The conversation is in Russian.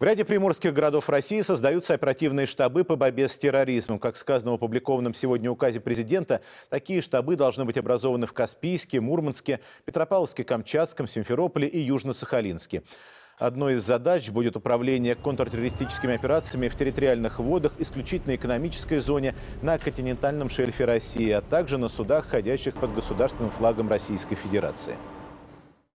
В ряде приморских городов России создаются оперативные штабы по борьбе с терроризмом. Как сказано в опубликованном сегодня указе президента, такие штабы должны быть образованы в Каспийске, Мурманске, Петропавловске, Камчатском, Симферополе и Южно-Сахалинске. Одной из задач будет управление контртеррористическими операциями в территориальных водах, исключительно экономической зоне, на континентальном шельфе России, а также на судах, ходящих под государственным флагом Российской Федерации.